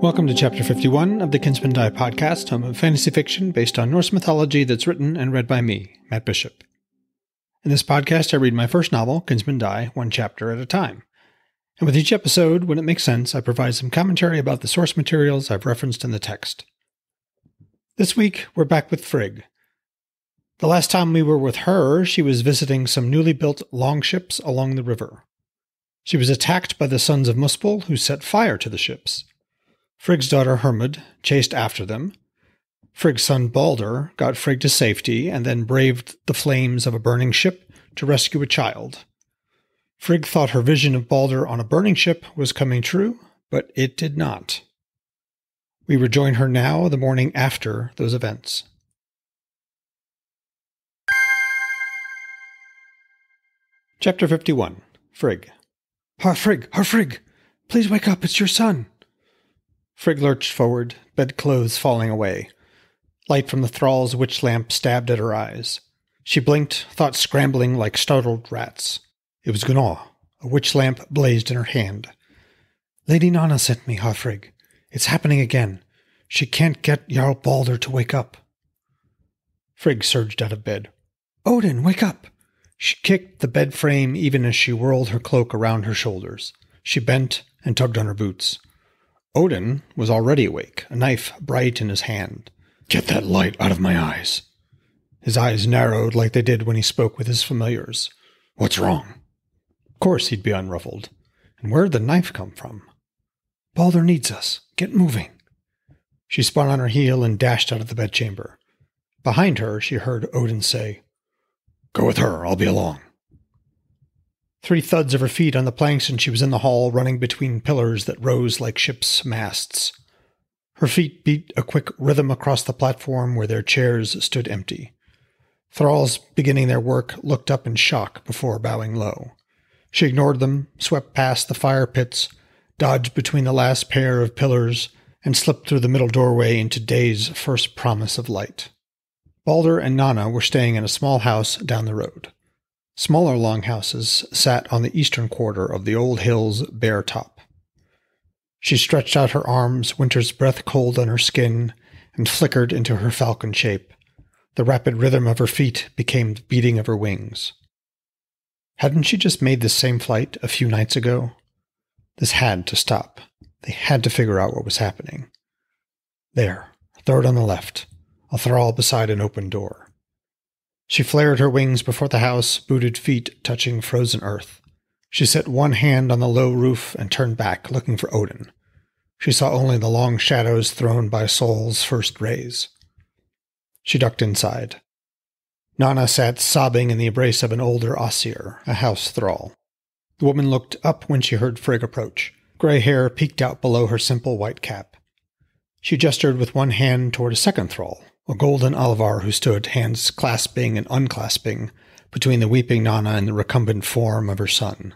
Welcome to Chapter 51 of the Kinsmen Die podcast, home of fantasy fiction based on Norse mythology that's written and read by me, Matt Bishop. In this podcast, I read my first novel, Kinsmen Die, one chapter at a time. And with each episode, when it makes sense, I provide some commentary about the source materials I've referenced in the text. This week, we're back with Frigg. The last time we were with her, she was visiting some newly built longships along the river. She was attacked by the sons of Muspell, who set fire to the ships. Frigg's daughter Hermod chased after them. Frigg's son Baldr got Frigg to safety and then braved the flames of a burning ship to rescue a child. Frigg thought her vision of Baldr on a burning ship was coming true, but it did not. We rejoin her now, the morning after those events. Chapter 51 Frigg. Har Frigg, Har Frigg, please wake up, it's your son. Frigg lurched forward, bedclothes falling away. Light from the thrall's witch lamp stabbed at her eyes. She blinked, thought scrambling like startled rats. It was Gunnar. A witch lamp blazed in her hand. Lady Nanna sent me, Hafrig. It's happening again. She can't get Jarl Baldr to wake up. Frigg surged out of bed. Odin, wake up! She kicked the bed frame even as she whirled her cloak around her shoulders. She bent and tugged on her boots. Odin was already awake, a knife bright in his hand. Get that light out of my eyes. His eyes narrowed like they did when he spoke with his familiars. What's wrong? Of course he'd be unruffled. And where'd the knife come from? Baldr needs us. Get moving. She spun on her heel and dashed out of the bedchamber. Behind her, she heard Odin say, Go with her, I'll be along. Three thuds of her feet on the planks, and she was in the hall, running between pillars that rose like ships' masts. Her feet beat a quick rhythm across the platform where their chairs stood empty. Thralls beginning their work looked up in shock before bowing low. She ignored them, swept past the fire pits, dodged between the last pair of pillars, and slipped through the middle doorway into day's first promise of light. Baldr and Nanna were staying in a small house down the road. Smaller longhouses sat on the eastern quarter of the old hill's bare top. She stretched out her arms, winter's breath cold on her skin, and flickered into her falcon shape. The rapid rhythm of her feet became the beating of her wings. Hadn't she just made this same flight a few nights ago? This had to stop. They had to figure out what was happening. There, third on the left, a thrall beside an open door. She flared her wings before the house, booted feet touching frozen earth. She set one hand on the low roof and turned back, looking for Odin. She saw only the long shadows thrown by Sol's first rays. She ducked inside. Nanna sat sobbing in the embrace of an older Asir, a house thrall. The woman looked up when she heard Frigg approach. Gray hair peeked out below her simple white cap. She gestured with one hand toward a second thrall, a golden Alvar who stood, hands clasping and unclasping, between the weeping Nanna and the recumbent form of her son.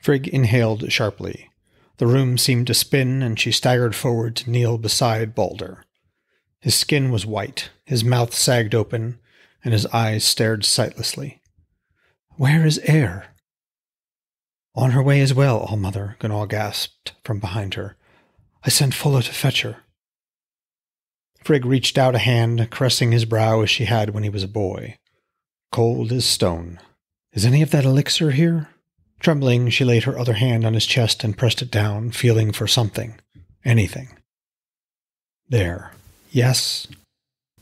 Frigg inhaled sharply. The room seemed to spin, and she staggered forward to kneel beside Baldr. His skin was white, his mouth sagged open, and his eyes stared sightlessly. Where is Eir? On her way as well, All Mother, Gunnar gasped from behind her. I sent Fulla to fetch her. Frigg reached out a hand, caressing his brow as she had when he was a boy. Cold as stone. Is any of that elixir here? Trembling, she laid her other hand on his chest and pressed it down, feeling for something. Anything. There. Yes.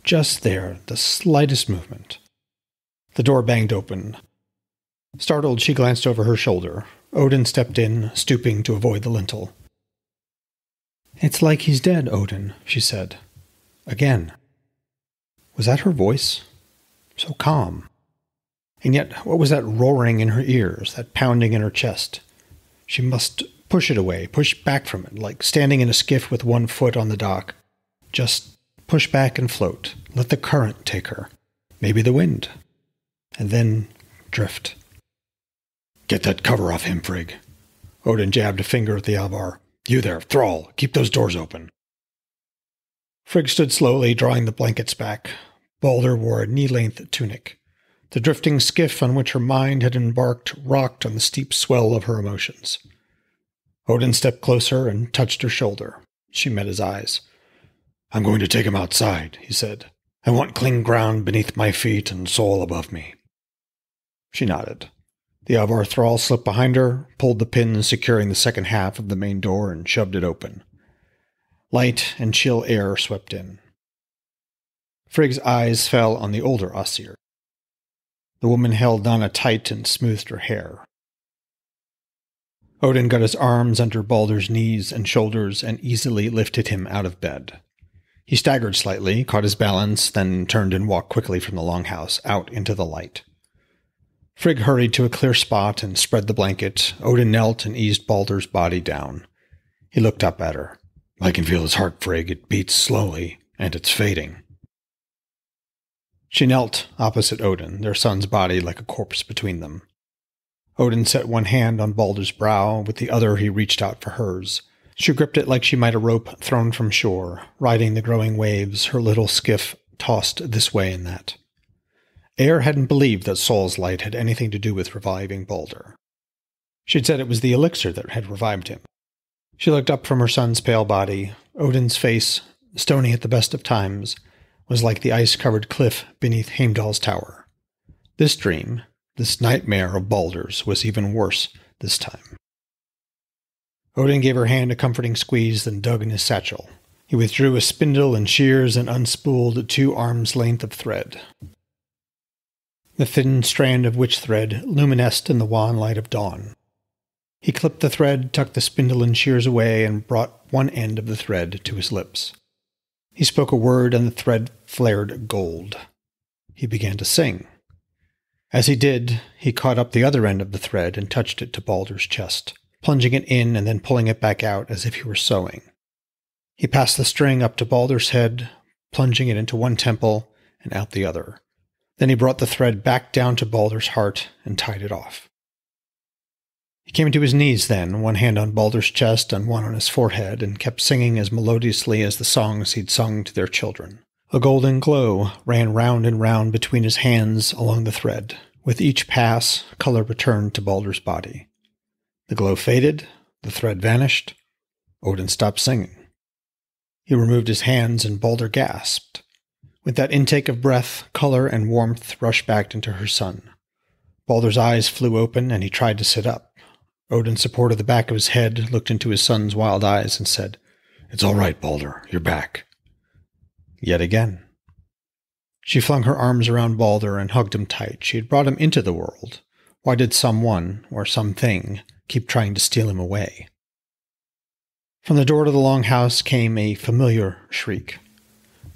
Just there, the slightest movement. The door banged open. Startled, she glanced over her shoulder. Odin stepped in, stooping to avoid the lintel. It's like he's dead, Odin, she said. Again. Was that her voice? So calm. And yet, what was that roaring in her ears, that pounding in her chest? She must push it away, push back from it, like standing in a skiff with one foot on the dock. Just push back and float. Let the current take her. Maybe the wind. And then drift. Get that cover off him, Frigg. Odin jabbed a finger at the Alvar. You there, Thrall, keep those doors open. Frigg stood slowly, drawing the blankets back. Balder wore a knee length tunic. The drifting skiff on which her mind had embarked rocked on the steep swell of her emotions. Odin stepped closer and touched her shoulder. She met his eyes. I'm going to take him outside, he said. I want clean ground beneath my feet and soil above me. She nodded. The Alvar thrall slipped behind her, pulled the pin securing the second half of the main door, and shoved it open. Light and chill air swept in. Frigg's eyes fell on the older Asir. The woman held Nanna tight and smoothed her hair. Odin got his arms under Baldr's knees and shoulders and easily lifted him out of bed. He staggered slightly, caught his balance, then turned and walked quickly from the longhouse out into the light. Frigg hurried to a clear spot and spread the blanket. Odin knelt and eased Baldr's body down. He looked up at her. I can feel his heart, Frigg. It beats slowly, and it's fading. She knelt opposite Odin, their son's body like a corpse between them. Odin set one hand on Baldr's brow, with the other he reached out for hers. She gripped it like she might a rope thrown from shore, riding the growing waves, her little skiff tossed this way and that. Eir hadn't believed that Sol's light had anything to do with reviving Baldr. She'd said it was the elixir that had revived him. She looked up from her son's pale body. Odin's face, stony at the best of times, was like the ice covered cliff beneath Heimdall's tower. This dream, this nightmare of Baldr's, was even worse this time. Odin gave her hand a comforting squeeze, then dug in his satchel. He withdrew a spindle and shears and unspooled two arms' length of thread. The thin strand of witch thread luminesced in the wan light of dawn. He clipped the thread, tucked the spindle and shears away, and brought one end of the thread to his lips. He spoke a word, and the thread flared gold. He began to sing. As he did, he caught up the other end of the thread and touched it to Baldr's chest, plunging it in and then pulling it back out as if he were sewing. He passed the string up to Baldr's head, plunging it into one temple and out the other. Then he brought the thread back down to Baldr's heart and tied it off. He came to his knees then, one hand on Baldr's chest and one on his forehead, and kept singing as melodiously as the songs he'd sung to their children. A golden glow ran round and round between his hands along the thread. With each pass, color returned to Baldr's body. The glow faded, the thread vanished. Odin stopped singing. He removed his hands, and Baldr gasped. With that intake of breath, color and warmth rushed back into her son. Baldr's eyes flew open, and he tried to sit up. Odin supported the back of his head, looked into his son's wild eyes, and said, It's all right, Baldr. You're back. Yet again. She flung her arms around Baldr and hugged him tight. She had brought him into the world. Why did someone, or something, keep trying to steal him away? From the door to the long house came a familiar shriek.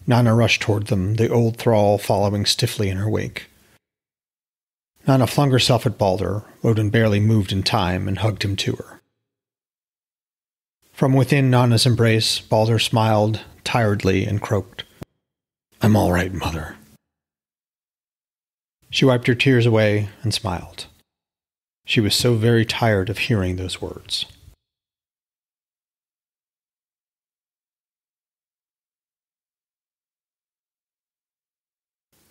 Nanna rushed toward them, the old thrall following stiffly in her wake. Nanna flung herself at Baldr. Odin barely moved in time and hugged him to her. From within Nanna's embrace, Baldr smiled tiredly and croaked, I'm all right, mother. She wiped her tears away and smiled. She was so very tired of hearing those words.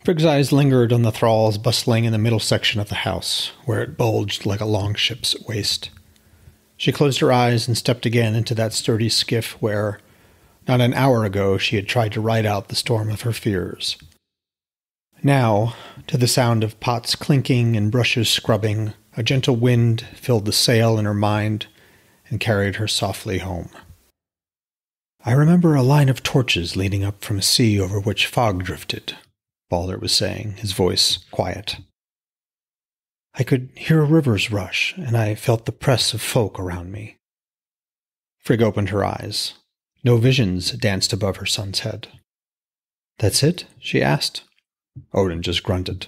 Frigg's eyes lingered on the thralls bustling in the middle section of the house, where it bulged like a long ship's waist. She closed her eyes and stepped again into that sturdy skiff where, not an hour ago, she had tried to ride out the storm of her fears. Now, to the sound of pots clinking and brushes scrubbing, a gentle wind filled the sail in her mind and carried her softly home. I remember a line of torches leading up from a sea over which fog drifted, Baldr was saying, his voice quiet. I could hear a river's rush, and I felt the press of folk around me. Frigg opened her eyes. No visions danced above her son's head. That's it? she asked. Odin just grunted.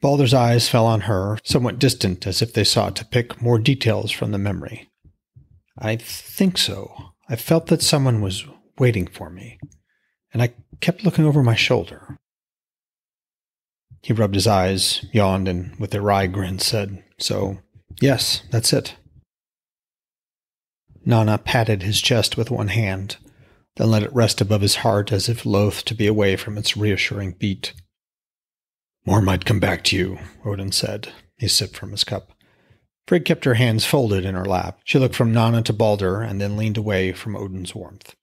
Baldr's eyes fell on her, somewhat distant as if they sought to pick more details from the memory. I think so. I felt that someone was waiting for me and I kept looking over my shoulder. He rubbed his eyes, yawned, and with a wry grin said, So, yes, that's it. Nanna patted his chest with one hand, then let it rest above his heart as if loath to be away from its reassuring beat. More might come back to you, Odin said. He sipped from his cup. Frigg kept her hands folded in her lap. She looked from Nanna to Baldr and then leaned away from Odin's warmth.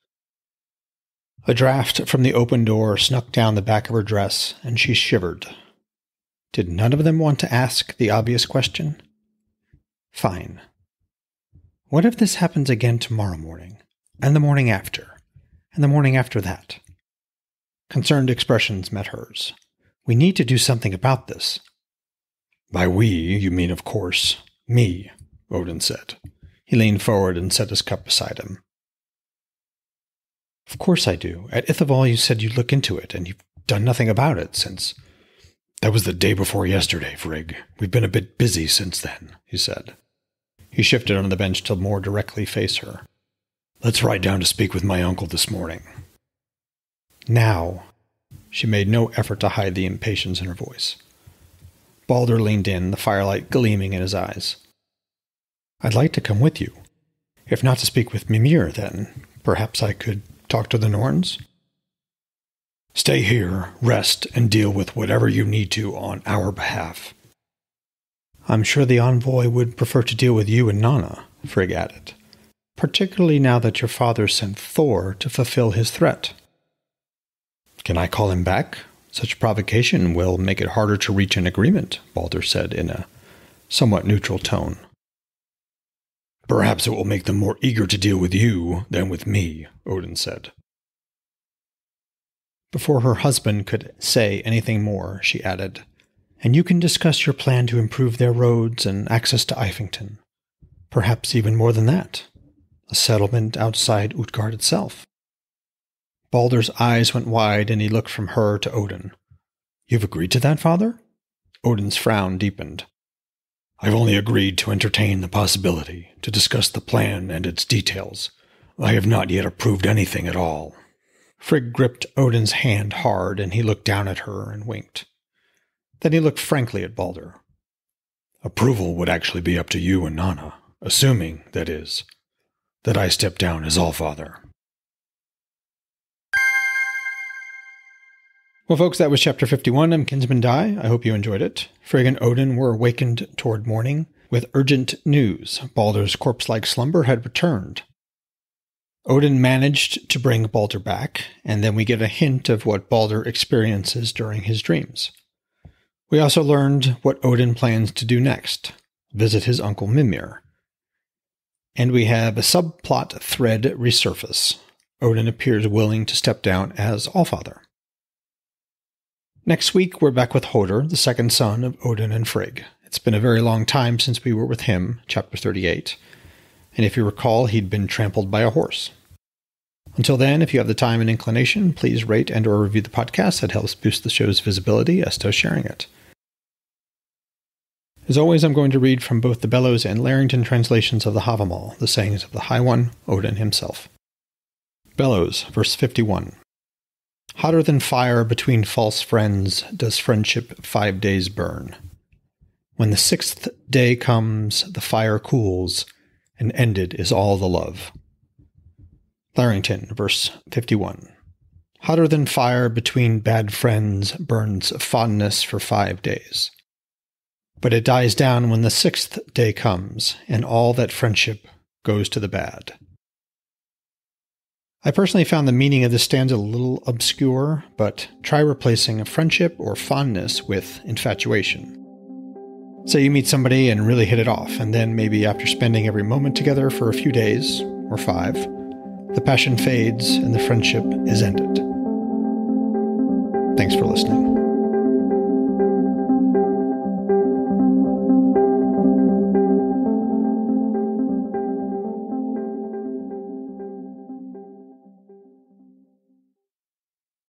A draft from the open door snuck down the back of her dress, and she shivered. Did none of them want to ask the obvious question? Fine. What if this happens again tomorrow morning, and the morning after, and the morning after that? Concerned expressions met hers. We need to do something about this. By we, you mean, of course, me, Odin said. He leaned forward and set his cup beside him. Of course I do. At Ithavoll, you said you'd look into it, and you've done nothing about it since. That was the day before yesterday, Frigg. We've been a bit busy since then, he said. He shifted on the bench to more directly face her. Let's ride down to speak with my uncle this morning. Now. She made no effort to hide the impatience in her voice. Baldr leaned in, the firelight gleaming in his eyes. I'd like to come with you. If not to speak with Mimir, then perhaps I could Talk to the Norns? Stay here, rest, and deal with whatever you need to on our behalf. I'm sure the envoy would prefer to deal with you and Nanna, Frigg added, particularly now that your father sent Thor to fulfill his threat. Can I call him back? Such provocation will make it harder to reach an agreement, Baldr said in a somewhat neutral tone. Perhaps it will make them more eager to deal with you than with me, Odin said. Before her husband could say anything more, she added, And you can discuss your plan to improve their roads and access to Ifington. Perhaps even more than that. A settlement outside Utgard itself. Baldr's eyes went wide and he looked from her to Odin. You've agreed to that, father? Odin's frown deepened. I've only agreed to entertain the possibility, to discuss the plan and its details. I have not yet approved anything at all. Frigg gripped Odin's hand hard, and he looked down at her and winked. Then he looked frankly at Baldr. Approval would actually be up to you and Nanna, assuming, that is, that I step down as Allfather. Well, folks, that was chapter 51 of Kinsmen Die. I hope you enjoyed it. Frigg and Odin were awakened toward morning with urgent news. Baldr's corpse like slumber had returned. Odin managed to bring Baldr back, and then we get a hint of what Baldr experiences during his dreams. We also learned what Odin plans to do next visit his uncle Mimir. And we have a subplot thread resurface. Odin appears willing to step down as Allfather. Next week, we're back with Hoder, the second son of Odin and Frigg. It's been a very long time since we were with him, chapter 38. And if you recall, he'd been trampled by a horse. Until then, if you have the time and inclination, please rate and or review the podcast. That helps boost the show's visibility, as does sharing it. As always, I'm going to read from both the Bellows and Larrington translations of the Havamal, the sayings of the High One, Odin himself. Bellows, verse 51. Hotter than fire between false friends does friendship five days burn. When the sixth day comes, the fire cools, and ended is all the love. Larrington, verse 51. Hotter than fire between bad friends burns fondness for five days. But it dies down when the sixth day comes, and all that friendship goes to the bad. I personally found the meaning of this stanza a little obscure, but try replacing a friendship or fondness with infatuation. Say you meet somebody and really hit it off, and then maybe after spending every moment together for a few days, or five, the passion fades and the friendship is ended. Thanks for listening.